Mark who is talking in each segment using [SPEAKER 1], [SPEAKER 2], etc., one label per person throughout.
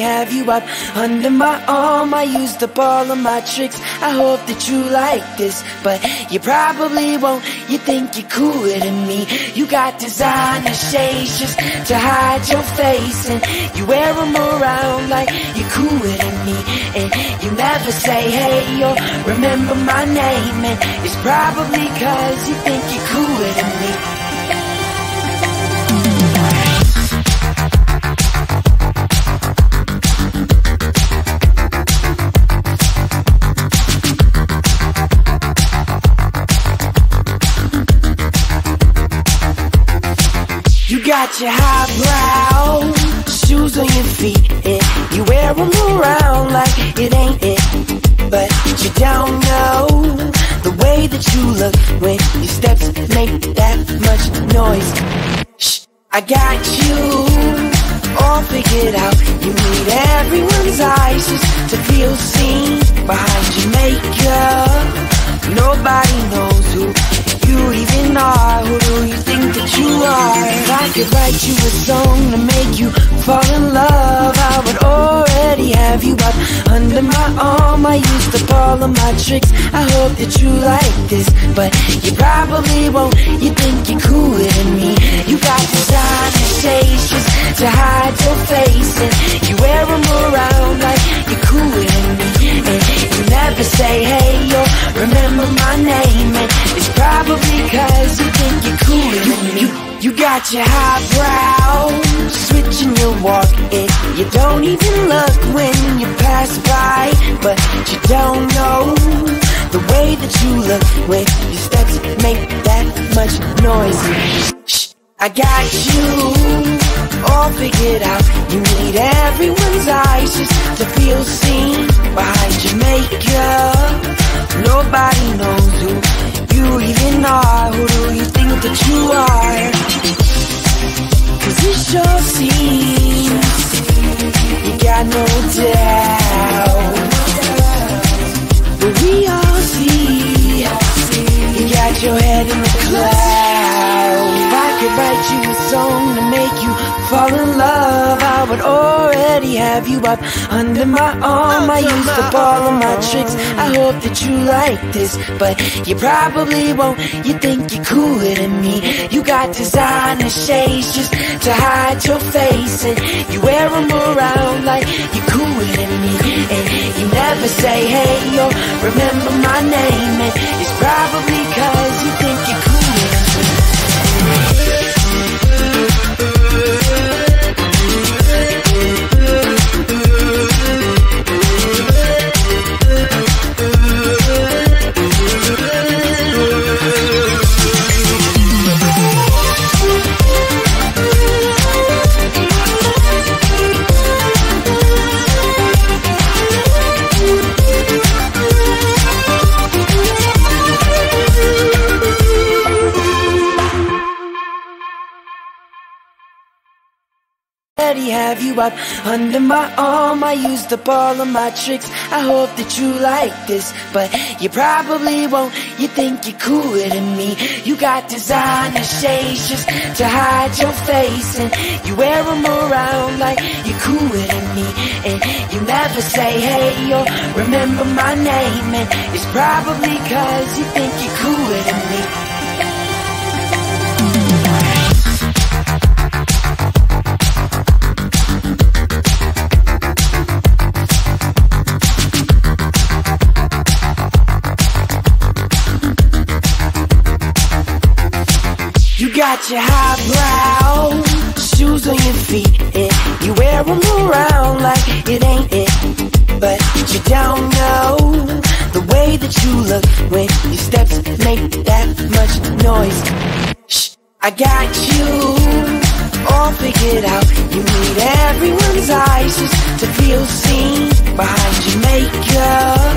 [SPEAKER 1] have you up under my arm. I used up all of my tricks. I hope that you like this, but you probably won't. You think you're cooler than me. You got designer shades just to hide your face, and you wear them around like you're cooler than me. And you never say hey or remember my name, and it's probably cause you think you're cooler than me. Got your highbrow shoes on your feet, and you wear them around like it ain't it. But you don't know the way that you look when your steps make that much noise. Shh, I got you all figured out. You need everyone's eyes just to feel seen behind your makeup. Nobody knows who you even are. Who do you think that you are? If I could write you a song to make you fall in love, I would already have you up under my arm. I used up all of my tricks. I hope that you like this, but you probably won't. You think you're cooler than me. You got designer shades just to hide your face, and you wear them around like you're cooler than me. And you never say hey or remember my name, and it's probably because you think you're cooler than. You, you got your highbrow, switching your walk, and you don't even look when you pass by. But you don't know the way that you look when your steps make that much noise. Shh, I got you all figured out. You need everyone's eyes just to feel seen behind makeup. Nobody knows who you even are. Who do you think that you are? Cause it sure seems you got no doubt. But we all see you got your head in the clouds. I could write you a song to make you fall in love, I would already have you up under my arm. I used up all of my tricks. I hope that you like this, but you probably won't. You think you're cooler than me. You got designer shades just to hide your face, and you wear them around like you're cooler than me. And you never say hey or remember my name, and it's probably cause up under my arm. I used up all of my tricks. I hope that you like this, but you probably won't. You think you're cooler than me. You got designer shades just to hide your face, and you wear them around like you're cooler than me. And you never say hey or remember my name, and it's probably cause you think you're cooler than me. Got your highbrow shoes on your feet, and you wear them around like it ain't it. But you don't know the way that you look when your steps make that much noise. Shh, I got you all figured out. You need everyone's eyes just to feel seen behind your makeup.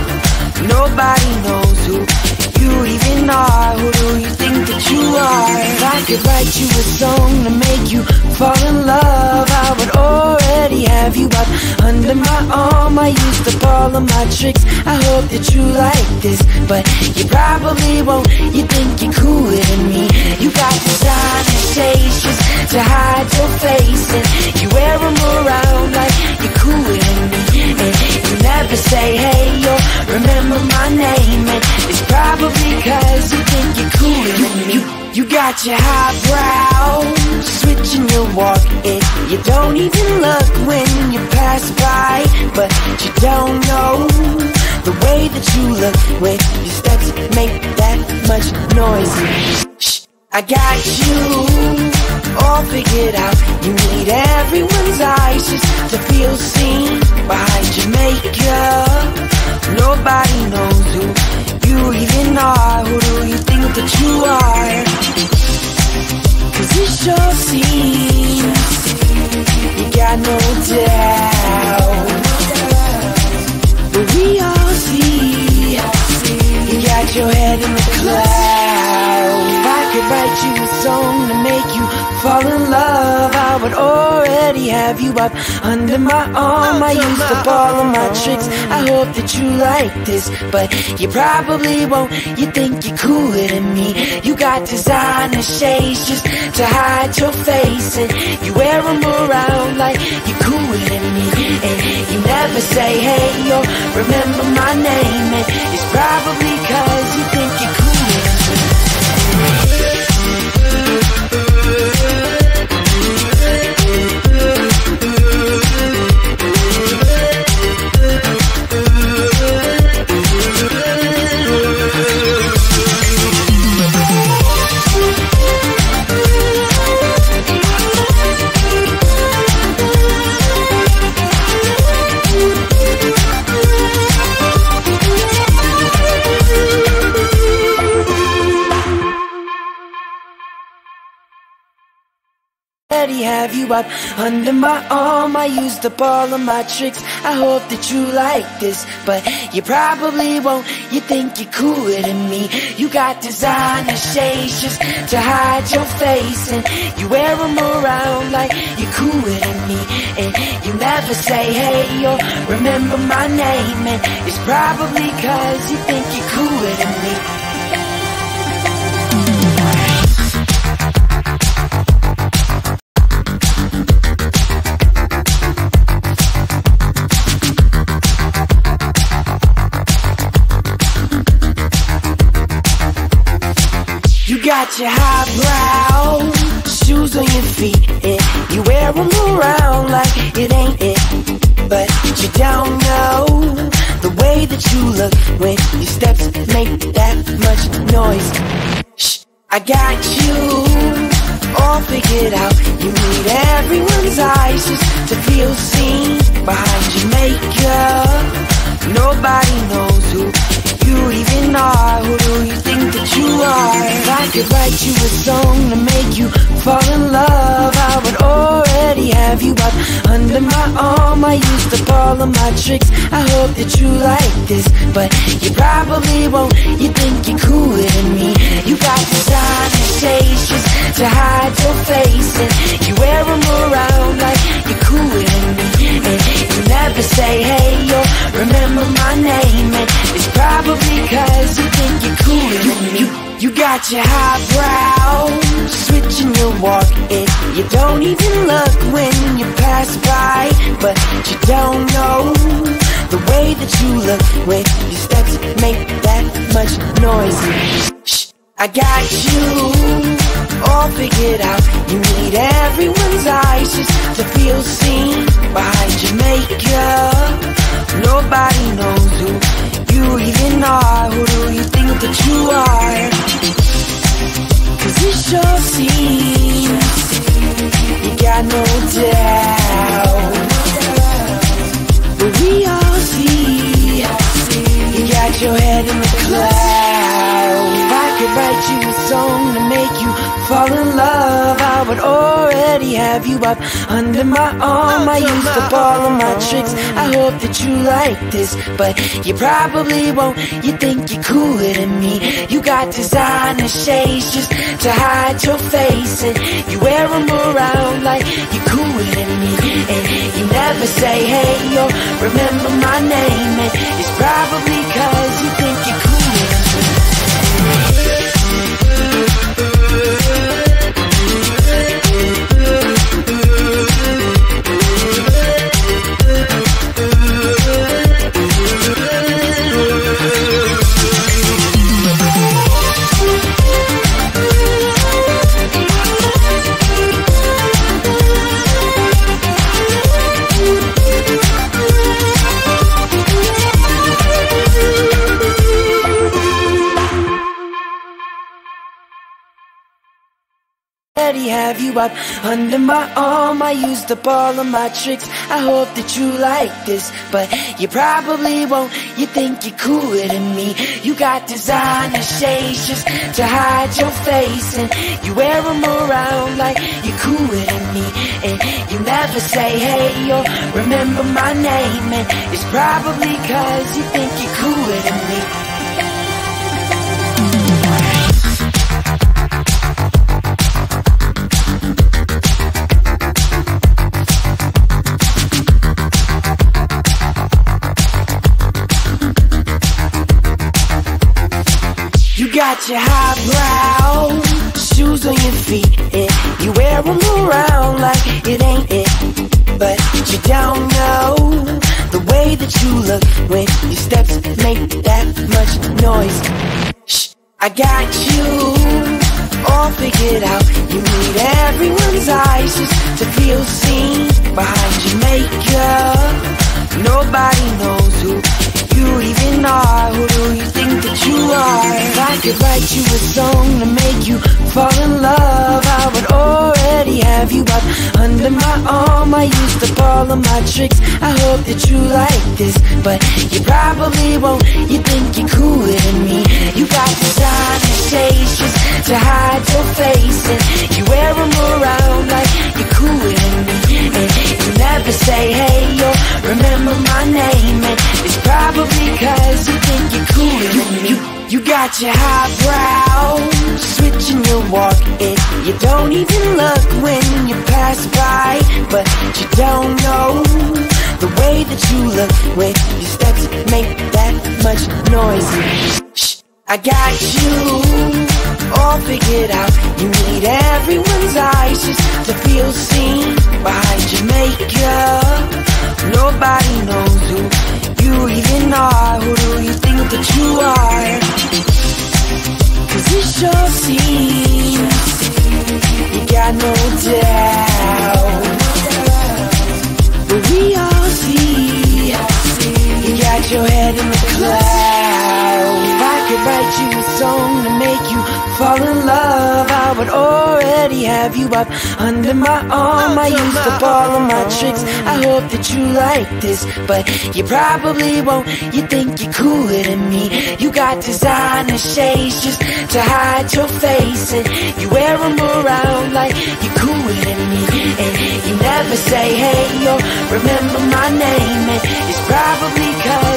[SPEAKER 1] Nobody knows who you even are? Who do you think that you are? If I could write you a song to make you fall in love I would already have you up under my arm. I used up all of my tricks. I hope that you like this But you probably won't. You think you're cooler than me. You got designer shades just to hide your face And you wear them around like you're cooler than me. And you never say hey or remember my name. And it's probably cause you think you're cooler than You, you got your high highbrow Switching your walk and you don't even look when you pass by. But you don't know the way that you look when your steps make that much noise. Shh, I got you all figured out. You need everyone's eyes just to feel seen Behind your makeup Nobody knows who you even are Who do you think that you are? Cause it sure seems You got no doubt. But we all see. You got your head in the clouds could write you a song to make you fall in love. I would already have you up under my arm. I used up all of my tricks. I hope that you like this But you probably won't. You think you're cooler than me. You got designer shades just to hide your face And you wear them around like you're cooler than me. And you never say hey or remember my name And it's probably cause up under my arm I used up all of my tricks. I hope that you like this But you probably won't. You think you're cooler than me. You got designer shades just to hide your face And you wear them around like you're cooler than me. And you never say hey or remember my name. And it's probably cause you think you're cooler than me got your highbrow shoes on your feet, and you wear them around like it ain't it. But you don't know the way that you look when your steps make that much noise. Shh, I got you all figured out. You need everyone's eyes just to feel seen behind your could write you a song to make you fall in love, I would already have you up under my arm. I used up all my tricks. I hope that you like this, but you probably won't. You think you're cooler than me. You got designer shades just to hide your face, and you wear them around like you're cooler than me. And you never say hey or remember my name, and it's probably cause you think you're cooler than me. You, got your highbrow switching your walk, and you don't even look when you pass by, but you don't know the way that you look when your steps make that much noise. Shh, I got you all figured out. You need everyone's eyes just to feel seen behind your makeup. Nobody knows who you even are. Who do you think that you are? Cause it sure seems you got no doubt. But we all see you got your head in the clouds. Could write you a song to make you fall in love, I would already have you up under my arm. I used up all of my tricks. I hope that you like this, but you probably won't. You think you're cooler than me. You got designer shades just to hide your face, and you wear them around like you're cooler than me. And you never say hey or remember my name, and it's probably cause have you up under my arm. I used up all of my tricks. I hope that you like this, but you probably won't. You think you're cooler than me. You got designer shades just to hide your face, and you wear them around like you're cooler than me. And you never say hey or remember my name, and it's probably cause you think you're cooler than me. Got your highbrow shoes on your feet, and you wear them around like it ain't it. But you don't know the way that you look when your steps make that much noise. Shh, I got you all figured out. You need everyone's eyes just to feel seen behind your makeup. Nobody knows who you even are. Who do you think that you are? If I could write you a song to make you fall in love, I would already have you up under my arm. I used up all of my tricks. I hope that you like this, but you probably won't. You think you're cooler than me. You got designer shades just to hide your face, and you wear them around like you're cooler than me. And you never say hey or remember my got your highbrow, switching your walk, and you don't even look when you pass by, but you don't know the way that you look when your steps make that much noise. Shh, I got you all figured out. You need everyone's eyes just to feel seen behind your makeup. Nobody knows who you even are. Who do you think that you are? Cause it sure seems you got no doubt. But we all see you got your head in the clouds. Could write you a song to make you fall in love, I would already have you up under my arm. I used up all of my tricks. I hope that you like this, but you probably won't. You think you're cooler than me. You got designer shades just to hide your face, and you wear them around like you're cooler than me. And you never say hey or remember my name, and it's probably cause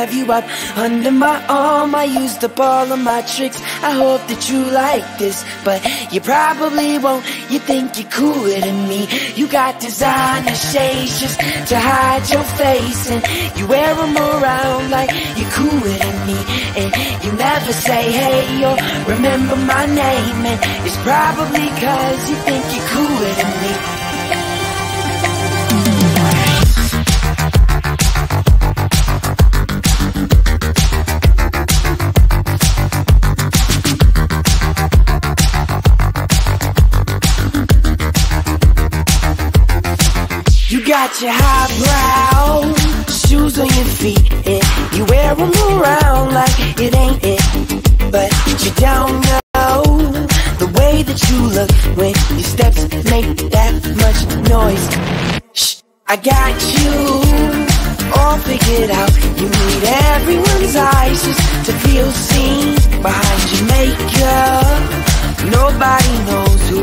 [SPEAKER 1] have you up under my arm. I used up all of my tricks. I hope that you like this, but you probably won't. You think you're cooler than me. You got designer shades just to hide your face, and you wear them around like you're cooler than me. And you never say hey or remember my name, and it's probably cause you think you're cooler than me. Got your highbrow shoes on your feet, and you wear them around like it ain't it. But you don't know the way that you look when your steps make that much noise. Shh, I got you all figured out. You need everyone's eyes just to feel seen behind your makeup. Nobody knows who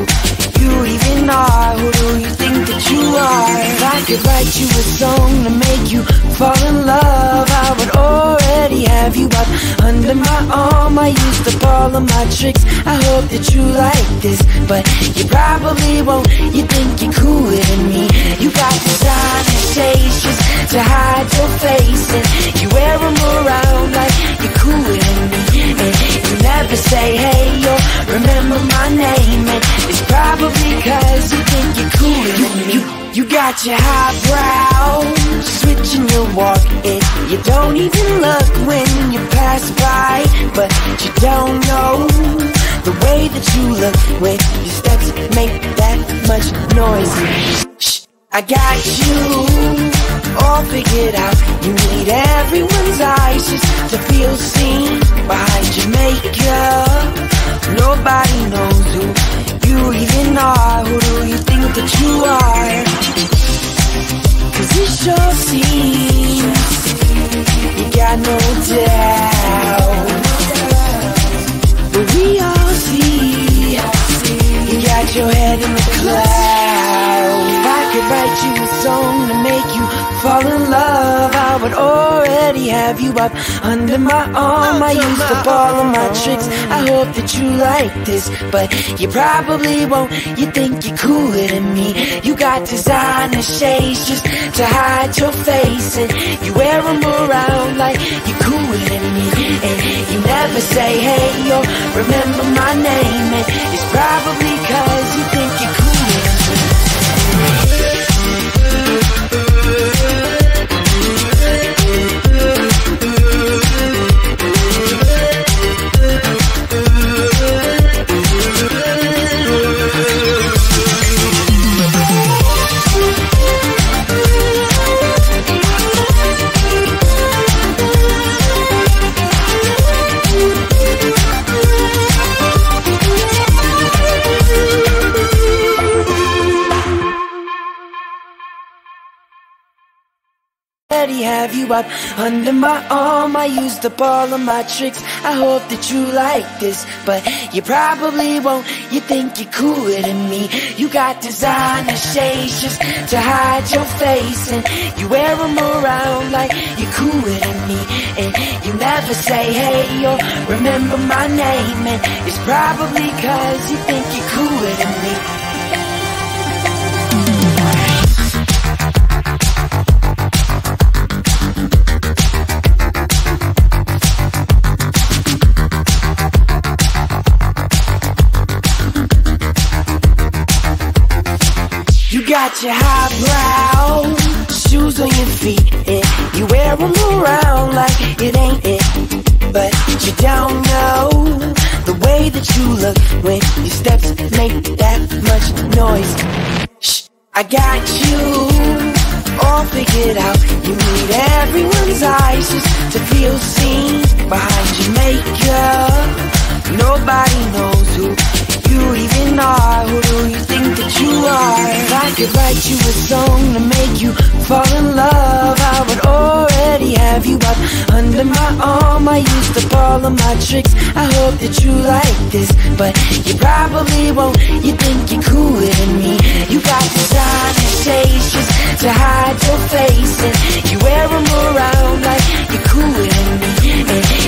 [SPEAKER 1] you even are. Who do you think that you are? If I could write you a song to make you fall in love, I would already have you up under my arm. I used up all my tricks. I hope that you like this, but you probably won't. You think you're cooler than me. You got designer shades just to hide your face, and you wear them around like you're cool say hey or remember my name. And it's probably cause you think you're cooler You, you got your highbrow Switching your walk and you don't even look when you pass by But you don't know the way that you look when your steps make that much noise. Shh, I got you. All figured out. You need everyone's eyes just to feel seen. Behind your makeup Nobody knows who you even are Who do you think that you are? Cause it sure seems You got no doubt. But we all see. You got your head in already have you up under my arm. I used all of my tricks. I hope that you like this But you probably won't. You think you're cooler than me. You got designer shades just to hide your face And you wear them around like you're cooler than me. And you never say hey or remember my name. And it's probably cause you under my arm I used up all of my tricks. I hope that you like this But you probably won't. You think you're cooler than me. You got designer shades just to hide your face And you wear them around like you're cooler than me. And you never say hey or remember my name. And it's probably cause you think you're cooler than me got your highbrow shoes on your feet, and you wear them around like it ain't it. But you don't know the way that you look when your steps make that much noise. Shh, I got you all figured out. You need everyone's eyes just to feel seen behind your makeup. Nobody knows who you even are. Who do you think that you are? If I could write you a song to make you fall in love, I would already have you up under my arm. I used up all of my tricks. I hope that you like this, but you probably won't. You think you're cooler than me. You got designer shades just to hide your face, and you wear them around like you're cooler than me. And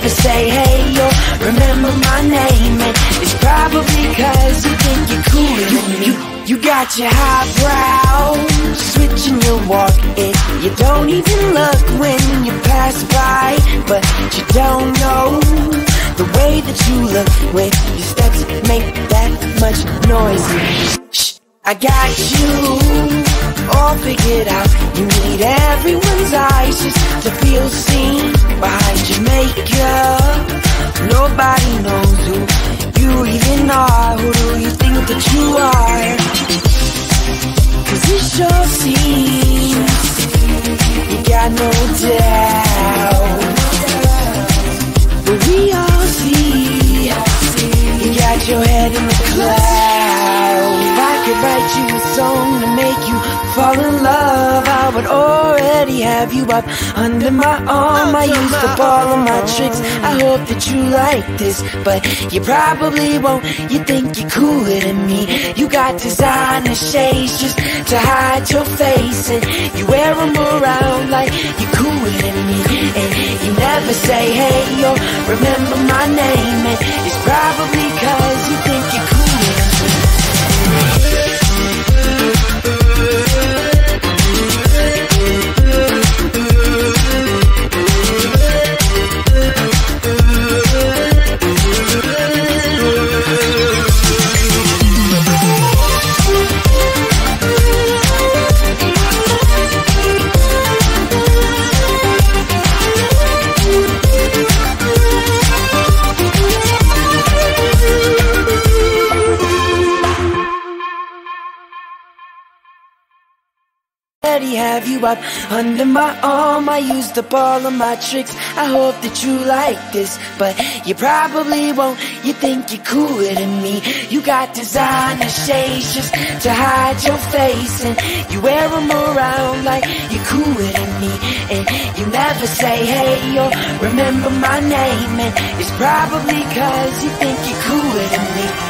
[SPEAKER 1] never say hey or remember my name, and it's probably cause you think you're cooler than me. You, you got your highbrow switching your walk, and you don't even look when you pass by, but you don't know the way that you look when your steps make that much noise. Shh, I got you all figured out. You need everyone's eyes just to feel seen behind makeup. Nobody knows who you even are. Who do you think that you are? Cause it sure seems you got no doubt. But we all see you got your head in the clouds. Could write you a song to make you fall in love, I would already have you up under my arm. I used all of my tricks. I hope that you like this, but you probably won't. You think you're cooler than me. You got designer shades just to hide your face, and you wear them around like you're cooler than me. And you never say hey or remember my name, and it's probably cause you under my arm. I used up all of my tricks. I hope that you like this, but you probably won't. You think you're cooler than me. You got designer shades just to hide your face, and you wear them around like you're cooler than me. And you never say hey or remember my name, and it's probably cause you think you're cooler than me.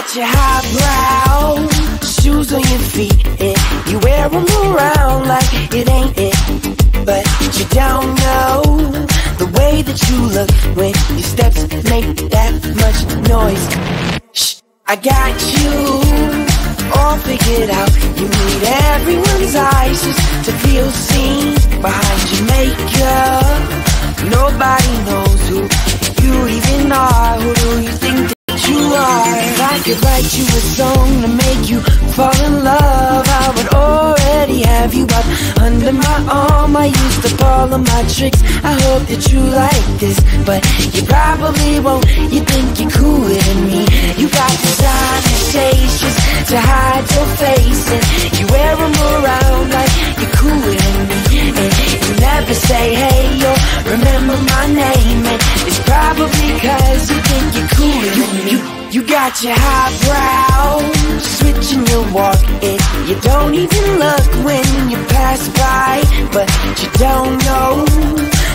[SPEAKER 1] Got your highbrow shoes on your feet, and you wear them around like it ain't it. But you don't know the way that you look when your steps make that much noise. Shh, I got you all figured out. You need everyone's eyes just to feel seen behind your makeup. Nobody knows who you even are. Who do you think? that you are I could write you a song to make you fall in love. I would already have you up under my arm. I used up all my tricks. I hope that you like this But you probably won't. You think you're cooler than me. You got designer shades just to hide your face And you wear them around like you're cooler than me. And you never say hey or remember my name. And it's probably cause you think you're cooler than me you got your highbrow, switching your walk, and you don't even look when you pass by. But you don't know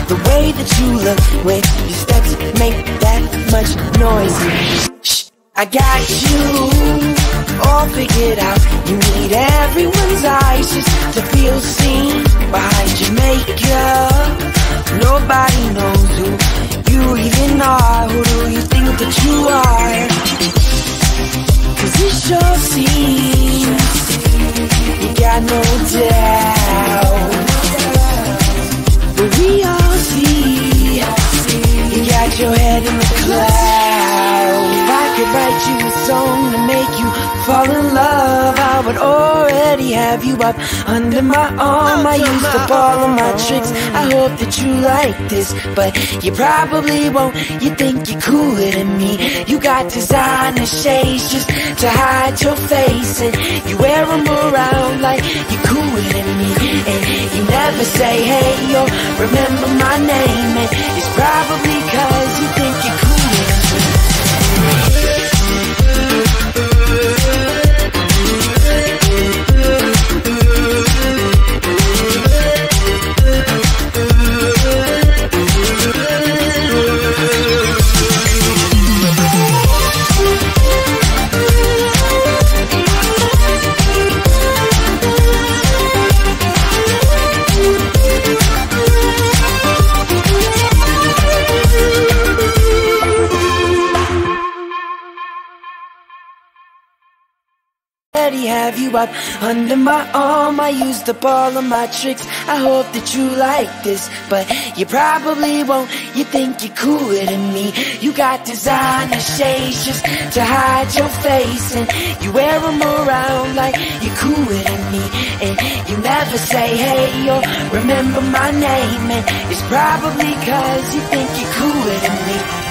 [SPEAKER 1] the way that you look when your steps make that much noise. Shh, I got you all figured out. You need everyone's eyes just to feel seen behind your makeup. Nobody knows who you even are. Who do you think that you are? Cause it sure seems you got no doubt. But we all see you got your head in the clouds. I could write you a song to make you fall in love, I would already have you up under my arm. I used up all of my tricks. I hope that you like this, but you probably won't. You think you're cooler than me. You got designer shades just to hide your face, and you wear them around like you're cooler than me. And you never say hey or remember my name, and it's probably cause have you up under my arm. I used up all of my tricks. I hope that you like this, but you probably won't. You think you're cooler than me. You got designer shades just to hide your face, and you wear them around like you're cooler than me. And you never say hey or remember my name, and it's probably cause you think you're cooler than me.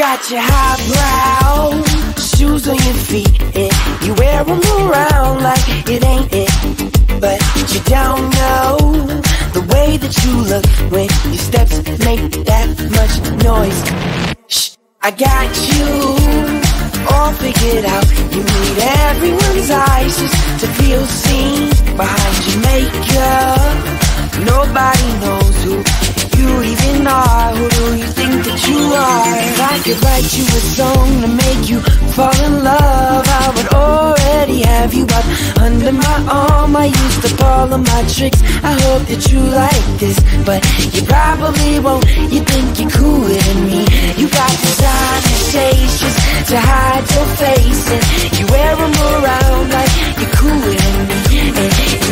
[SPEAKER 1] Got your highbrow shoes on your feet, and you wear them around like it ain't it. But you don't know the way that you look when your steps make that much noise. Shh, I got you all figured out. You need everyone's eyes just to feel seen behind your makeup. Nobody knows who you even are. Who do you think that you are? If I could write you a song to make you fall in love, I would already have you up under my arm. I used up all of my tricks. I hope that you like this, but you probably won't. You think you're cooler than me. You got designer shades just to hide your face, and you wear them around like you're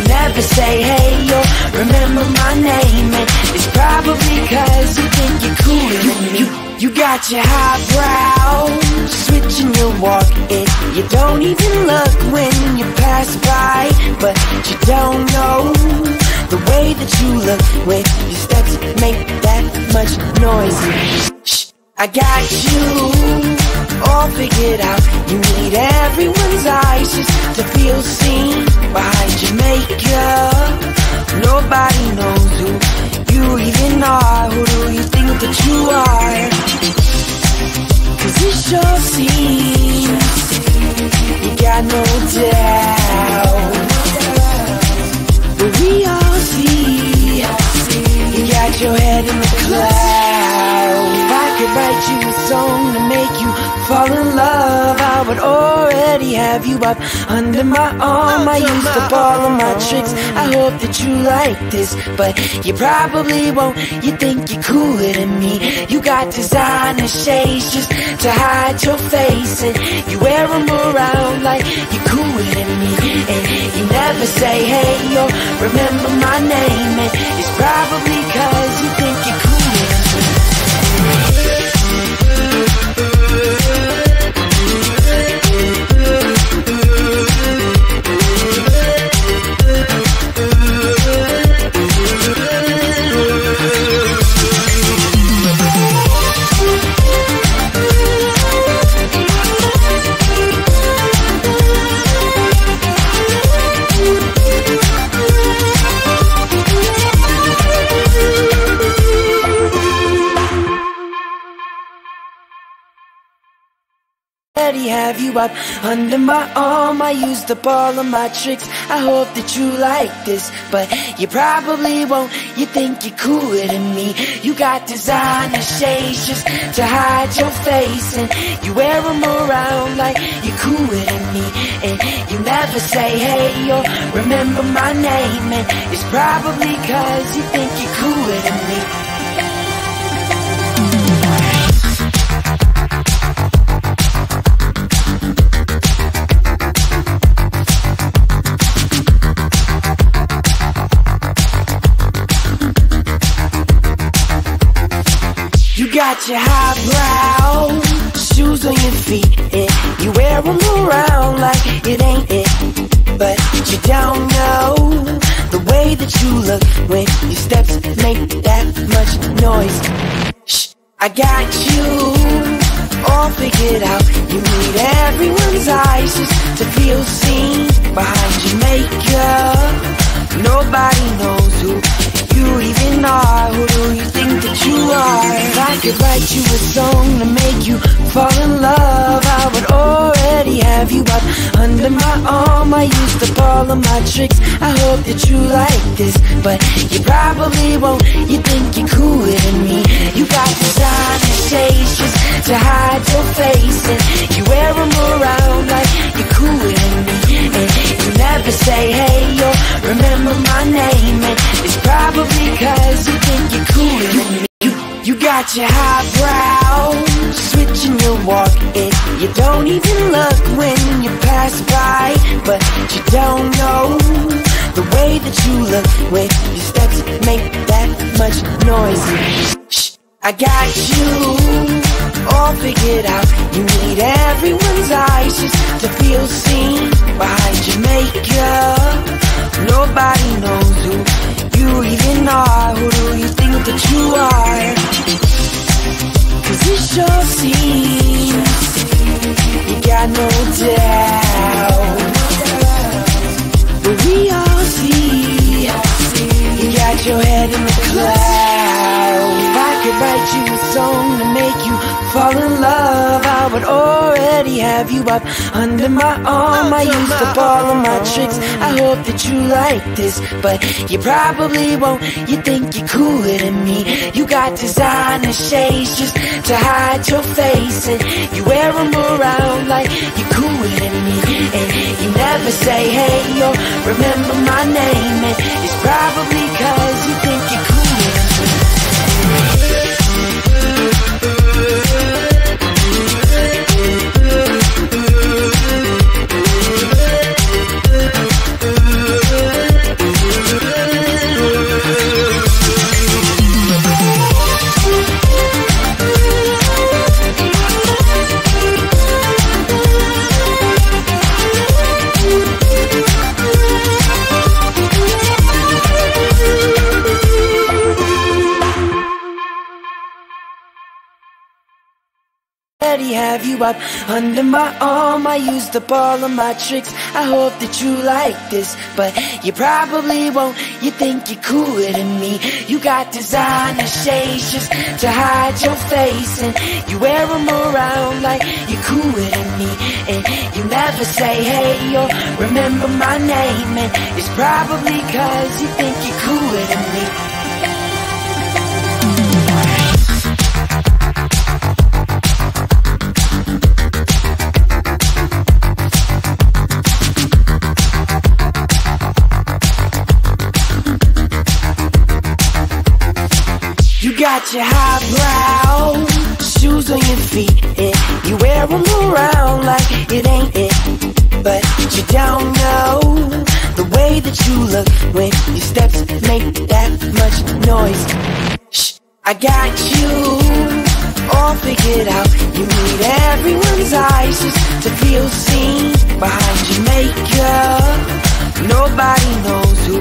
[SPEAKER 1] cool say hey or remember my name. And it's probably cause you think you're cooler me You. Got your highbrow, switching your walk And you don't even look when you pass by. But you don't know the way that you look When your steps make that much noise. Shh, I got you all figured out. You need everyone's eyes just to feel seen Behind your makeup Nobody knows who you even are Who do you think that you are? Cause it sure seems You got no doubt. But we all see. You got your head in the clouds fall in love I would already have you up under my arm. I used up all of my tricks. I hope that you like this But you probably won't. You think you're cooler than me. You got designer shades just to hide your face And you wear them around like you're cooler than me. And you never say hey or remember my name And it's probably cause you up under my arm. I used up all of my tricks. I hope that you like this But you probably won't. You think you're cooler than me. You got designer shades just to hide your face And you wear them around like you're cooler than me. And you never say hey or remember my name. And it's probably cause you think you're cooler than me got your highbrow shoes on your feet, and you wear them around like it ain't it. But you don't know the way that you look when your steps make that much noise. Shh, I got you all figured out. You need everyone's eyes just to feel seen behind your makeup. Nobody knows who you even are. Who do you think that you are? If I could write you a song to make you fall in love, I would already have you up under my arm. I used up all my tricks. I hope that you like this, but you probably won't. You think you're cooler than me. You got designer shades just to hide your face, and you wear them around like you're cooler than me. You never say hey or remember my name, and it's probably cause you think you're cooler than me. You, you got your highbrow, switching your walk, and you don't even look when you pass by, but you don't know the way that you look when your steps make that much noise. Shh, I got you all figured out. You need everyone's eyes just to feel seen behind your makeup. Nobody knows who you even are. Who do you think that you are? Cause it sure seems you got no doubt. Fall in love, I would already have you up under my arm. I used up all of my tricks. I hope that you like this, but you probably won't. You think you're cooler than me. You got designer shades just to hide your face, and you wear them around like you're cooler than me. And you never say hey or remember my name, and it's probably cause you think up under my arm. I used up all of my tricks. I hope that you like this, but you probably won't. You think you're cooler than me. You got designer shades just to hide your face, and you wear them around like you're cooler than me. And you never say hey or remember my name, and it's probably cause you think you're cooler than me. Got your highbrow shoes on your feet, and you wear them around like it ain't it. But you don't know the way that you look when your steps make that much noise. Shh, I got you all figured out. You need everyone's eyes just to feel seen behind your makeup. Nobody knows who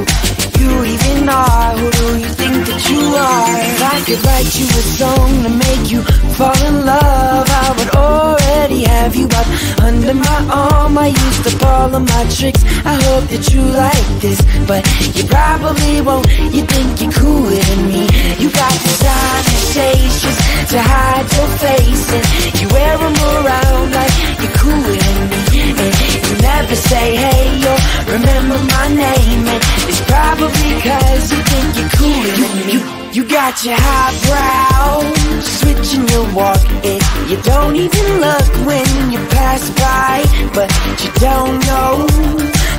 [SPEAKER 1] you even are. Who do you think that you are? If I could write you a song to make you fall in love, I would already have you up under my arm. I used up all of my tricks. I hope that you like this, but you probably won't. You think you're cooler than me. You got designer shades just to hide your face, and you wear them around like you're cooler than me. And you never say hey or remember my name, and it's probably because you think you're cooler than me. You, you got your highbrow, switching your walk, and you don't even look when you pass by. But you don't know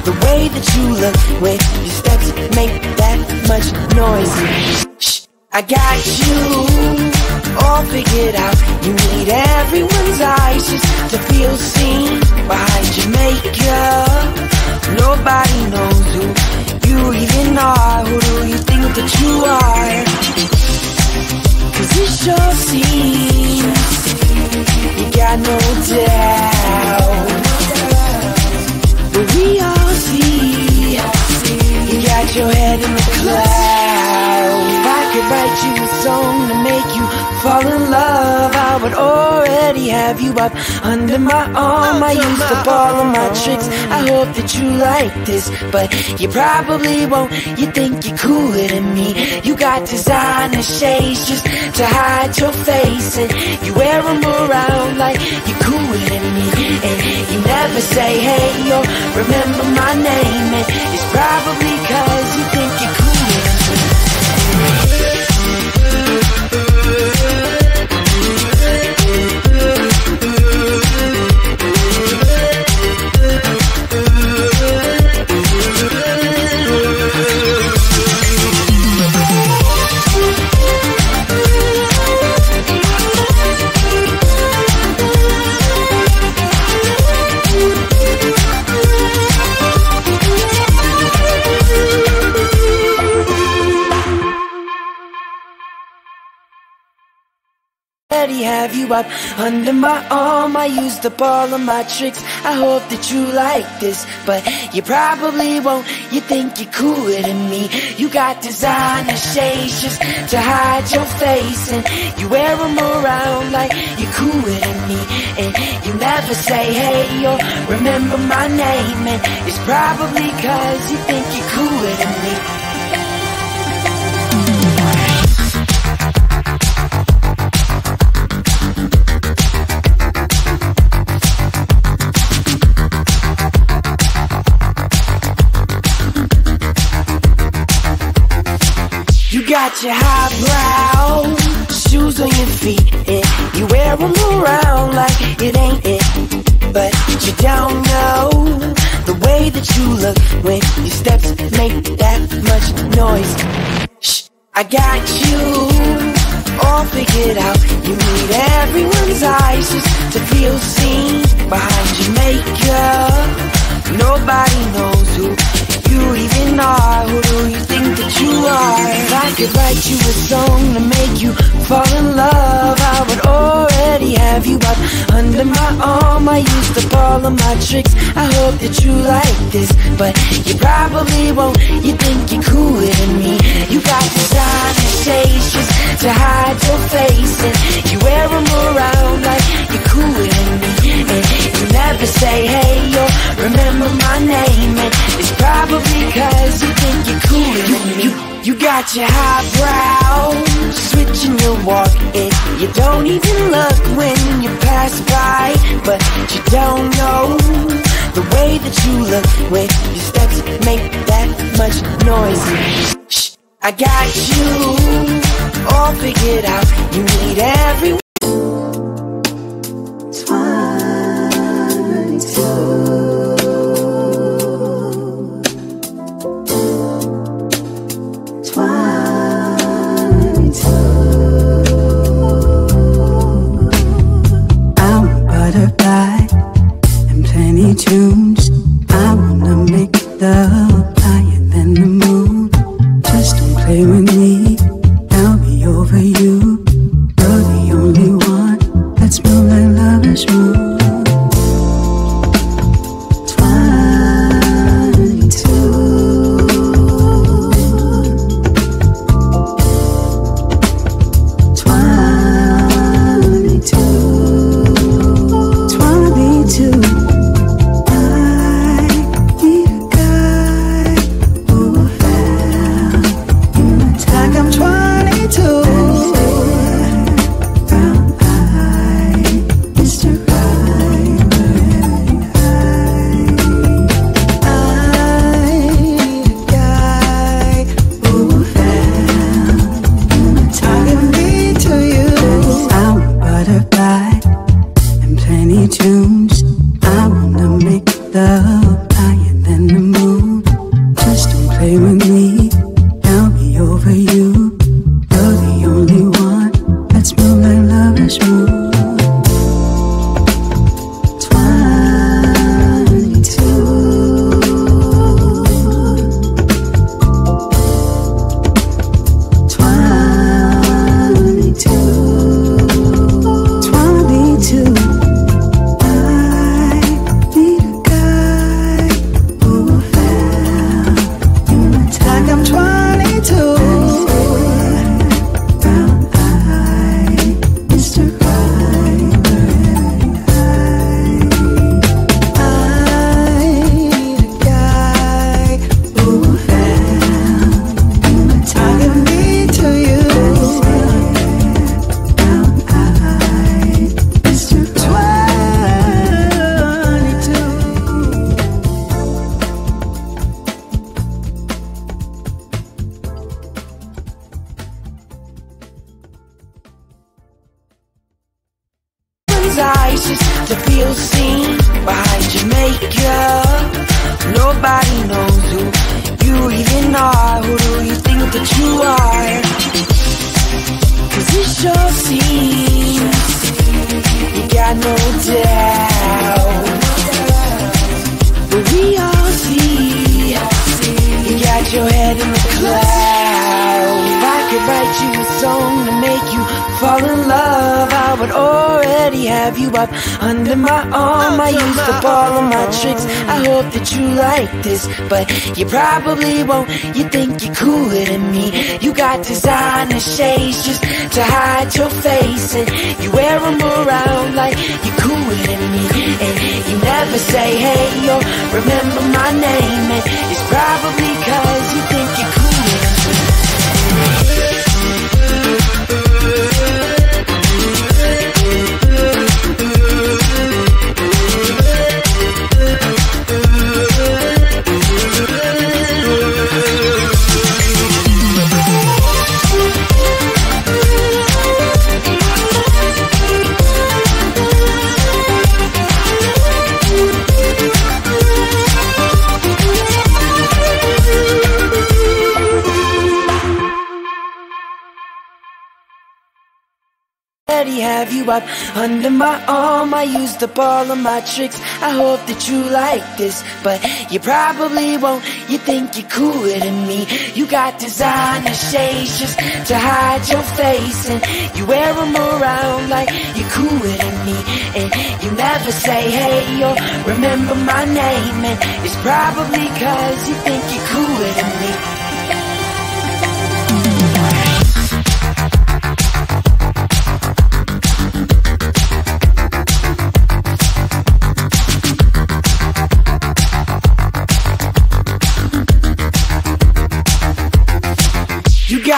[SPEAKER 1] the way that you look when your steps make that much noise. Shh, I got you all figured out. You need everyone's eyes just to feel seen behind your makeup. Nobody knows who you even are? Who do you think that you are? Cause it sure seems you got no doubt. But we all see you got your head in the clouds. If I could write you a song to make you fall in love, I would already have you up under my arm. I used up all of my tricks. I hope that you like this, but you probably won't. You think you're cooler than me. You got designer shades just to hide your face, and you wear them around like you're cooler than me. And you never say hey or remember my name, and it's probably cause up under my arm. I used up all of my tricks. I hope that you like this, but you probably won't. You think you're cooler than me. You got designer shades just to hide your face, and you wear them around like you're cooler than me. And you never say hey or remember my name, and it's probably cause you think you're cooler than me. Got your highbrow shoes on your feet, and you wear them around like it ain't it. But you don't know the way that you look when your steps make that much noise. Shh, I got you all figured out. You need everyone's eyes just to feel seen behind your makeup. Nobody knows who you even are. Who do you think that you are? If I could write you a song to make you fall in love, I would already have you up under my arm. I used up all of my tricks. I hope that you like this, but you probably won't. You think you're cooler than me. You got designer shades just to hide your face, and you wear them around like you're cooler than me. And you never say hey or remember my name, and it's probably cause you think you're cooler than me. You, you got your highbrow, switching your walk, and you don't even look when you pass by, but you don't know the way that you look when your steps make that much noise. Shh, I got you all figured out. You need everyone.
[SPEAKER 2] I'm plenty love
[SPEAKER 1] hey or remember my name, and it's probably cause up under my arm. I used up all of my tricks. I hope that you like this, but you probably won't. You think you're cooler than me. You got designer shades just to hide your face, and you wear them around like you're cooler than me. And you never say hey or remember my name, and it's probably cause you think you're cooler than me.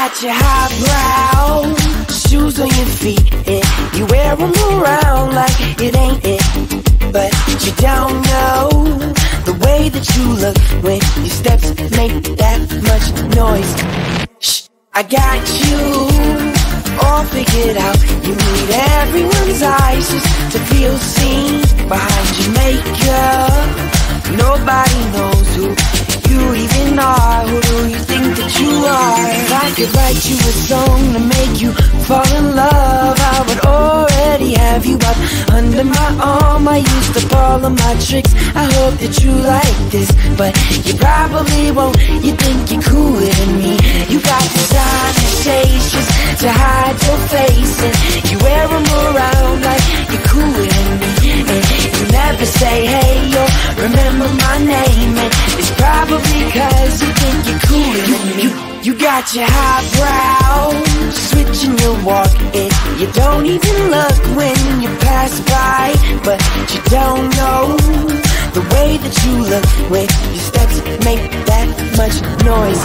[SPEAKER 1] Got your highbrow shoes on your feet, and you wear them around like it ain't it. But you don't know the way that you look when your steps make that much noise. Shh, I got you all figured out. You need everyone's eyes just to feel seen behind your makeup. Nobody knows who you even are. Who do you think that you are? If I could write you a song to make you fall in love, I would already have you up under my arm. I used up all of my tricks. I hope that you like this, but you probably won't. You think you're cooler than me. You got designer shades just to hide your face, and you wear them around like you're cooler than me. And never say hey or remember my name, and it's probably cause you think you're cooler than. You, you got your highbrow, switching your walk, and you don't even look when you pass by. But you don't know the way that you look when your steps make that much noise.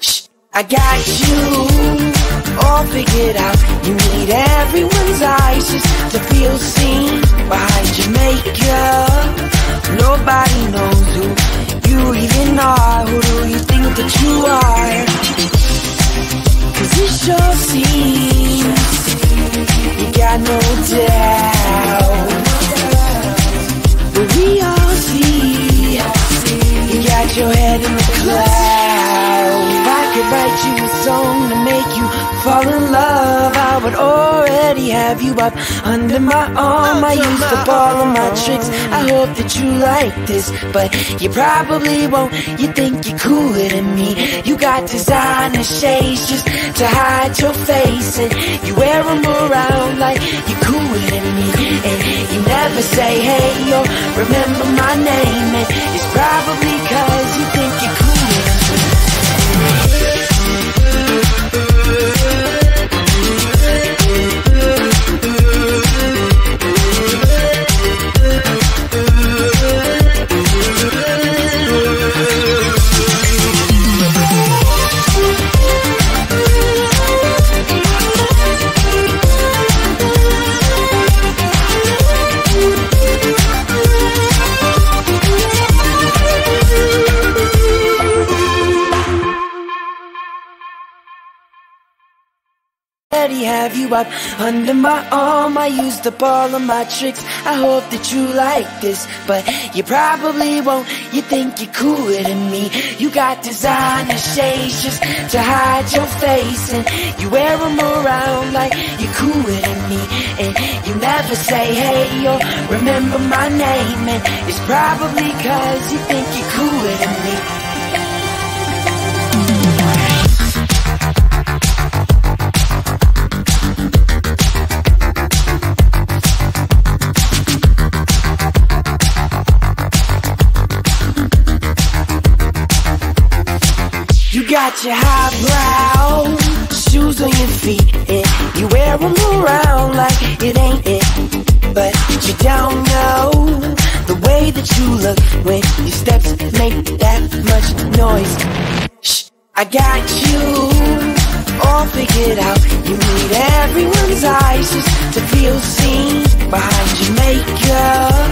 [SPEAKER 1] Shh, I got you all figured out. You need everyone's eyes just to feel seen behind your makeup. Nobody knows who you even are. Who do you think that you are? Cause it sure seems you got no doubt. But we all see you got your head in the clouds. Could write you a song to make you fall in love, I would already have you up under my arm. I used up all of my tricks. I hope that you like this, but you probably won't. You think you're cooler than me. You got designer shades just to hide your face, and you wear them around like you're cooler than me. And you never say hey or remember my name, and it's probably cause you think already have you up under my arm. I used up all of my tricks. I hope that you like this, but you probably won't. You think you're cooler than me. You got designer shades just to hide your face, and you wear them around like you're cooler than me. And you never say hey or remember my name, and it's probably cause you think you're cooler than me. Got your highbrow shoes on your feet, and you wear them around like it ain't it. But you don't know the way that you look when your steps make that much noise. Shh, I got you all figured out. You need everyone's eyes just to feel seen behind your makeup.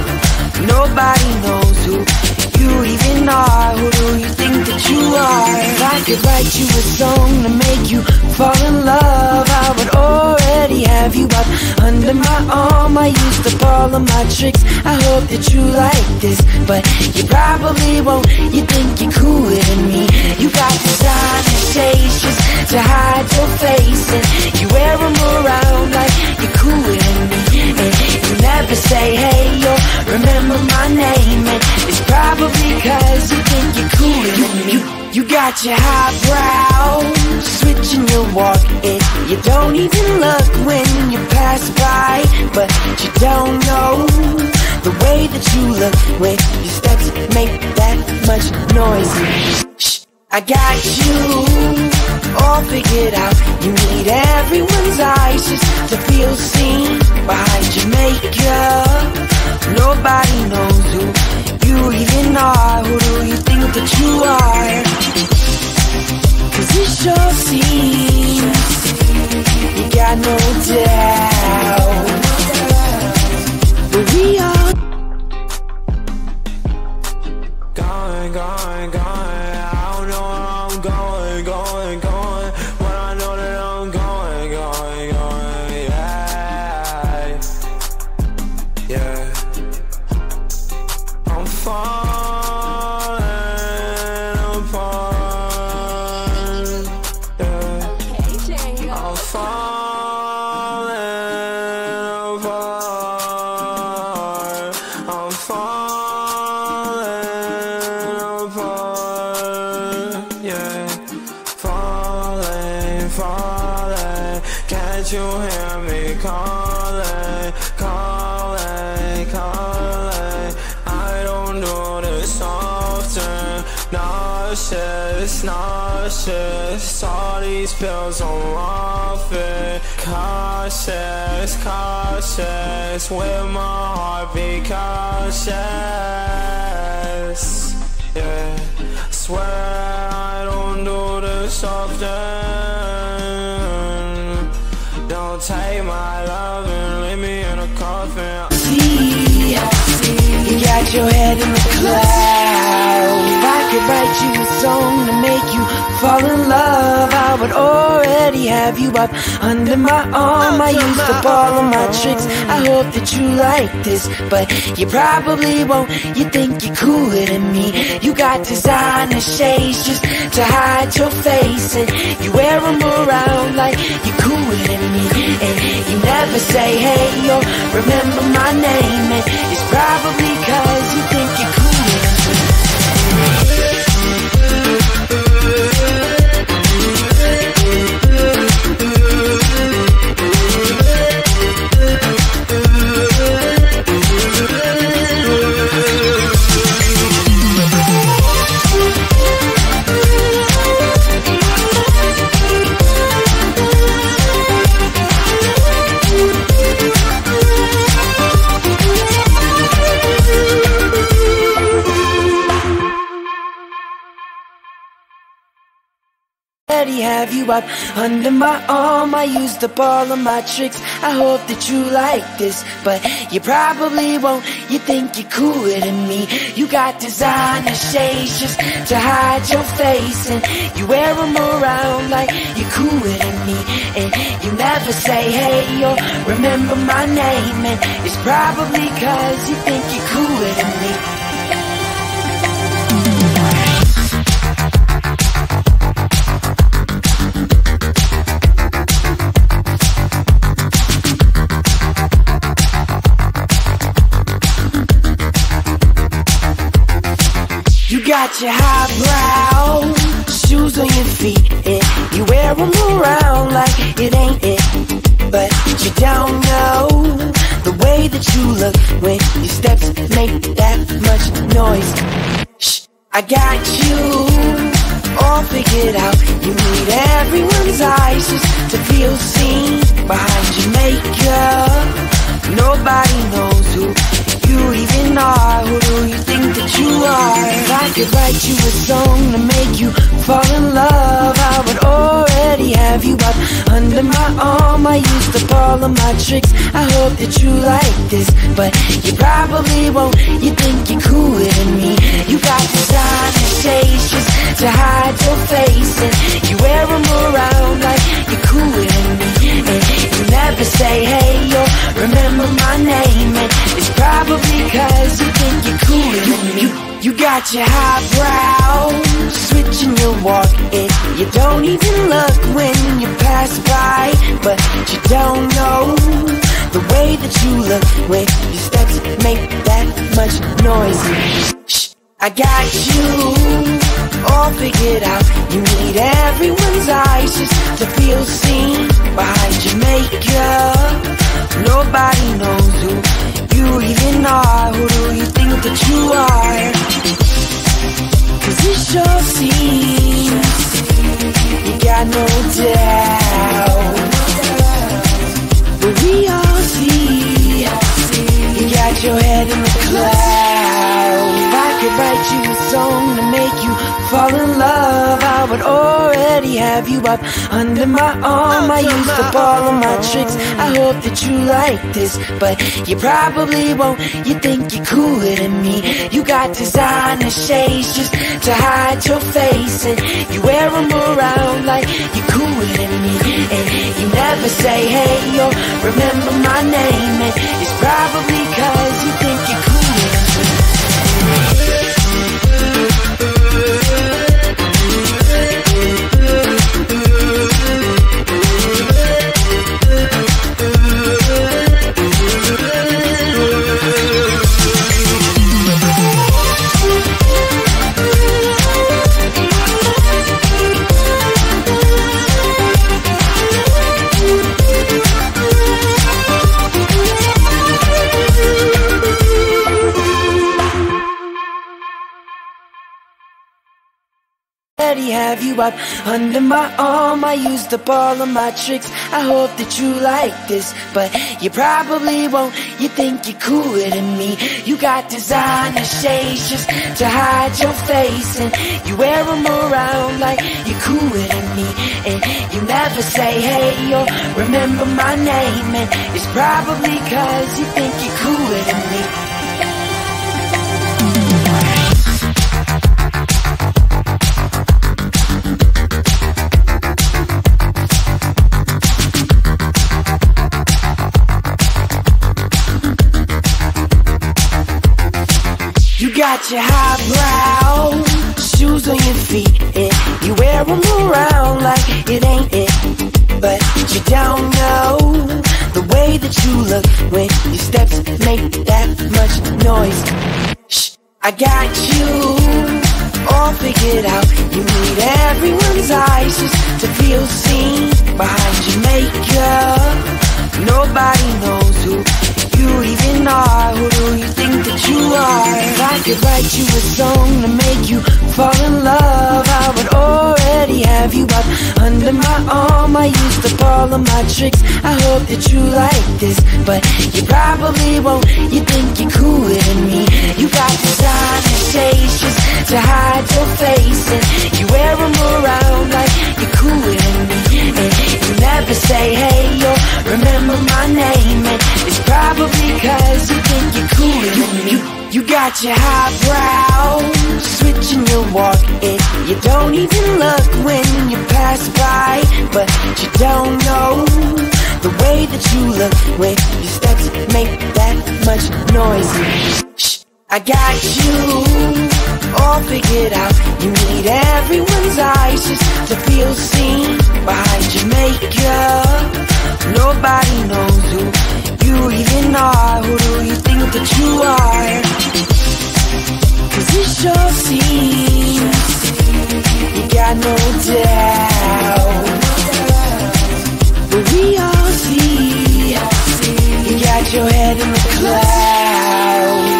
[SPEAKER 1] Nobody knows who you even are. Who do you think that you are? If I could write you a song to make you fall in love, I would already have you up under my arm. I used up all of my tricks. I hope that you like this, but you probably won't. You think you're cooler than me. You got designer shades just to hide your face, and you wear them around like you're cooler than me. And you never say hey or remember my name, and it's probably cause you think you're cooler than. You, you got your highbrow, switching your walk, and you don't even look when you pass by, but you don't know the way that you look when your steps make that much noise. I got you all figured out. You need everyone's eyes just to feel seen behind your makeup. Nobody knows who you even are. Who do you think that you are? Cause it sure seems you got no doubt. But we are
[SPEAKER 3] Going, going, going. Pills off it. Cautious, cautious. With my heart be cautious. Yeah. Swear I don't do this often. Don't take my love and leave me in a coffin.
[SPEAKER 1] see, see, you got your head in the clouds. I could write you song to make you fall in love, I would already have you up under my arm. I used up all of my tricks. I hope that you like this, but you probably won't. You think you're cooler than me. You got designer shades just to hide your face, and you wear them around like you're cooler than me. And you never say hey or remember my name, and it's probably cause you think you up under my arm. I used up all of my tricks. I hope that you like this, but you probably won't. You think you're cooler than me. You got designer shades just to hide your face, and you wear them around like you're cooler than me. And you never say hey or remember my name, and it's probably cause you think you're cooler than me. Got your highbrow shoes on your feet, and you wear them around like it ain't it. But you don't know the way that you look when your steps make that much noise. Shh, I got you all figured out. You need everyone's eyes just to feel seen behind your makeup. Nobody knows who you even are. Who do you think that you are? Could write you a song to make you fall in love, I would already have you up under my arm. I used to of my tricks. I hope that you like this, but you probably won't. You think you're cooler than me. You got designer shades just to hide your face, and you wear them around like you're cooler than me. And you never say hey or remember my name, and it's probably cause you think you're cooler than me. You, got your highbrow, switching your walk, and you don't even look when you pass by, but you don't know the way that you look when your steps make that much noise. Shh, I got you all figured out. You need everyone's eyes just to feel seen behind your makeup. Nobody knows who you even are. Who do you think that you are? Cause it sure seems you got no doubt. But we all see you got your head in the clouds. Could write you a song to make you fall in love, I would already have you up under my arm. I used up all of my tricks. I hope that you like this, but you probably won't. You think you're cooler than me. You got designer shades just to hide your face, and you wear them around like you're cooler than me. And you never say hey or remember my name, and it's probably cause already have you up under my arm. I used up all of my tricks. I hope that you like this, but you probably won't. You think you're cooler than me. You got designer shades just to hide your face, and you wear them around like you're cooler than me. And you never say hey or remember my name, and it's probably cause you think you're cooler than me. Got your highbrow shoes on your feet, and you wear them around like it ain't it. But you don't know the way that you look when your steps make that much noise. Shh, I got you all figured out. You need everyone's eyes just to feel seen behind your makeup. Nobody knows who you even are. Who do you think that you are? If I could write you a song to make you fall in love, I would already have you up under my arm. I used up all of my tricks. I hope that you like this, but you probably won't. You think you're cooler than me. You got designer just to hide your face, and you wear them around like you're cooler than me. And you never say hey or remember my name, and it's probably cause you think you're cooler than me. You, you got your highbrow, switching your walk, and you don't even look when you pass by, but you don't know the way that you look when your steps make that much noise. Shh, I got you all figured out. You need everyone's eyes just to feel seen behind your makeup. Nobody knows who you even are. Who do you think that you are? Cause it sure seems you got no doubt. But we all see you got your head in the clouds.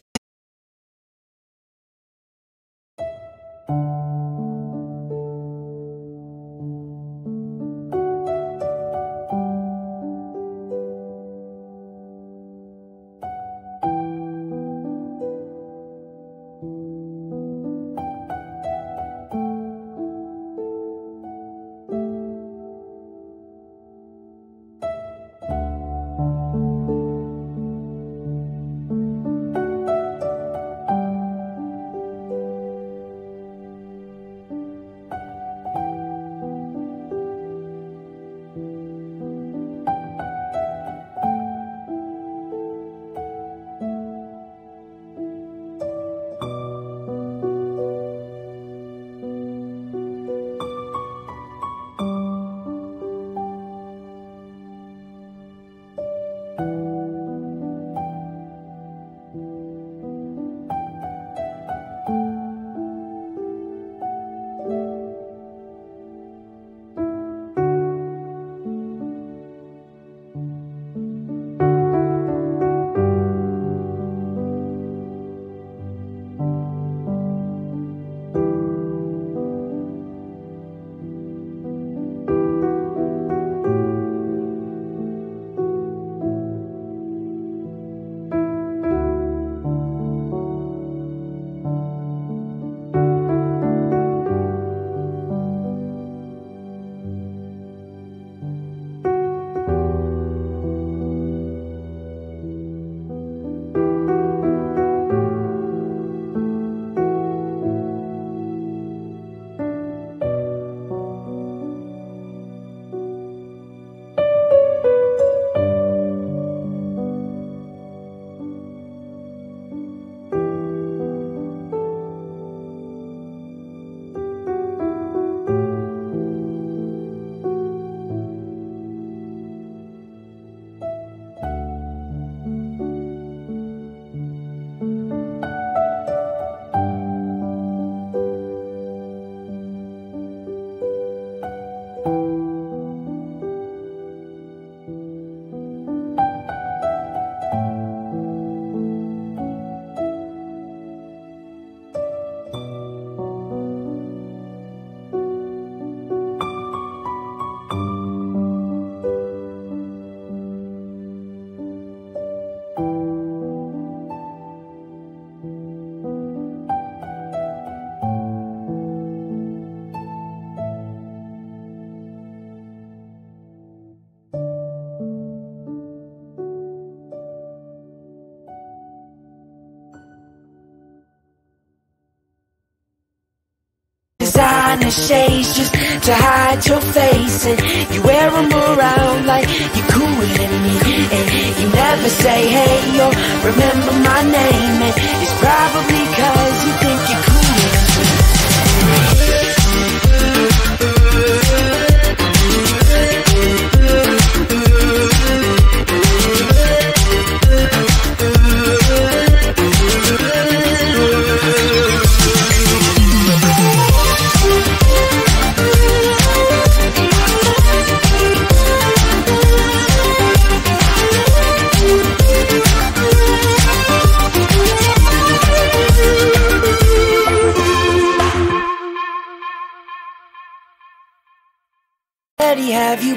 [SPEAKER 1] designer shades just to hide your face. And you wear them around like you're cooler than me. And you never say hey or remember my name. And it's probably cause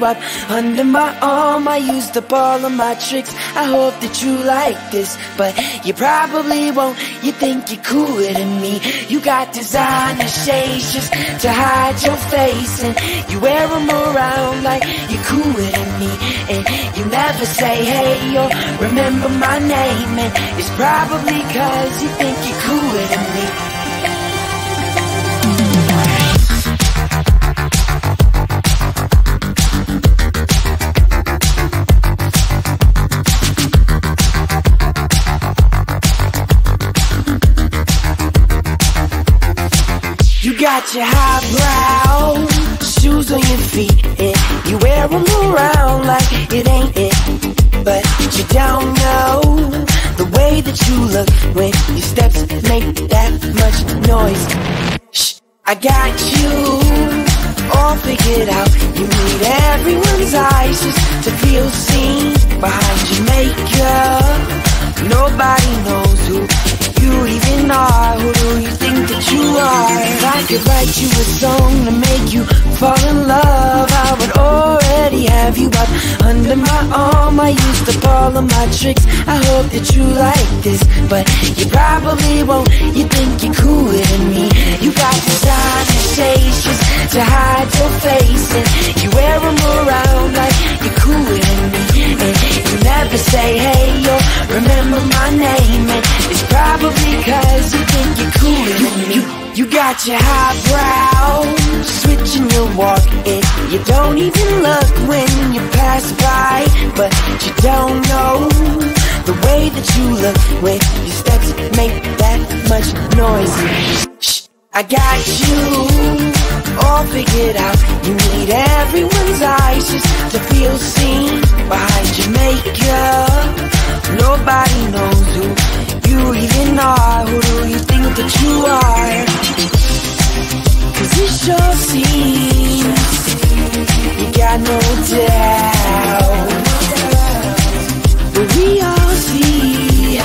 [SPEAKER 1] up under my arm. I used up all of my tricks. I hope that you like this, but you probably won't. You think you're cooler than me. You got designer shades just to hide your face, and you wear them around like you're cooler than me. And you never say hey or remember my name, and it's probably cause you think you're cooler than me. Got your highbrow shoes on your feet, and you wear them around like it ain't it. But you don't know the way that you look when your steps make that much noise. Shh, I got you all figured out. You need everyone's eyes just to feel seen behind your makeup. Nobody knows who you even are. Who do you think that you are? Could write you a song to make you fall in love, I would already have you up under my arm. I used up all my tricks. I hope that you like this, but you probably won't. You think you're cooler than me. You got designer shades just to hide your face, and you wear them around like you're cooler than me. And you never say hey or remember my name, and it's probably cause you think you're cooler than me. You, got your highbrow, switching your walk, and you don't even look when you pass by, but you don't know the way that you look when your steps make that much noise. Shh, I got you all figured out. You need everyone's eyes just to feel seen behind your makeup. Nobody knows who you even are. Who do you think that you are? Cause it sure seems you got no doubt. But we all see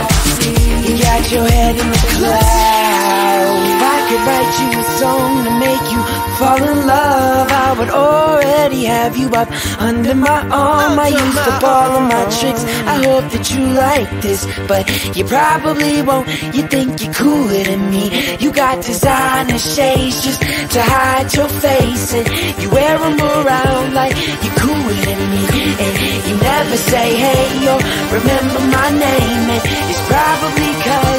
[SPEAKER 1] you got your head in the clouds. I could write you a song to make you fall in love, I would already have you up under my arm. I used up all of my tricks. I hope that you like this, but you probably won't. You think you're cooler than me. You got designer shades just to hide your face, and you wear them around like you're cooler than me. And you never say hey or remember my name, and it's probably cause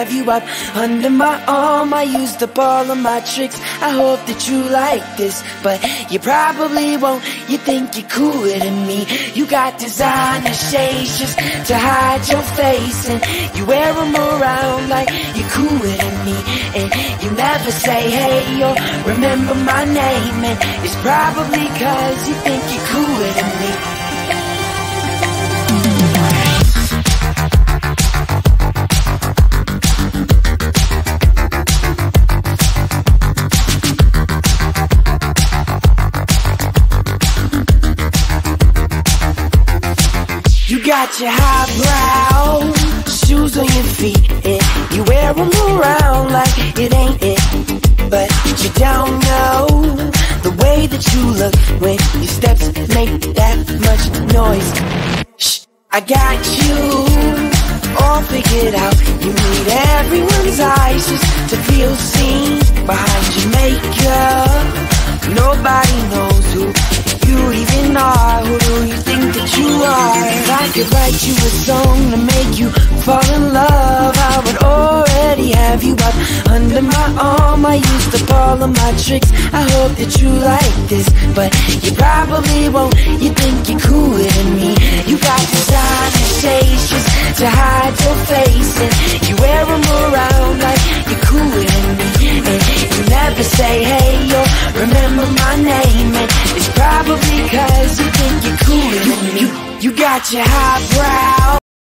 [SPEAKER 1] have you up under my arm. I used up all of my tricks. I hope that you like this, but you probably won't. You think you're cooler than me. You got designer shades just to hide your face, and you wear them around like you're cooler than me. And you never say hey or remember my name, and it's probably cause you think you're cooler than me. Got your highbrow shoes on your feet, and you wear them around like it ain't it. But you don't know the way that you look when your steps make that much noise. Shh, I got you all figured out. You need everyone's eyes just to feel seen behind your makeup. Nobody knows who you even are. Who do you think that you are? If I could write you a song to make you fall in love, I would already have you up under my arm. I used up all my tricks. I hope that you like this, but you probably won't. You think you're cooler than me. You got designer just to hide your face, and you wear them around like you're cooler than me. And you never say hey or remember my name, and it's probably cause you think you're cooler than me. You, you got your highbrow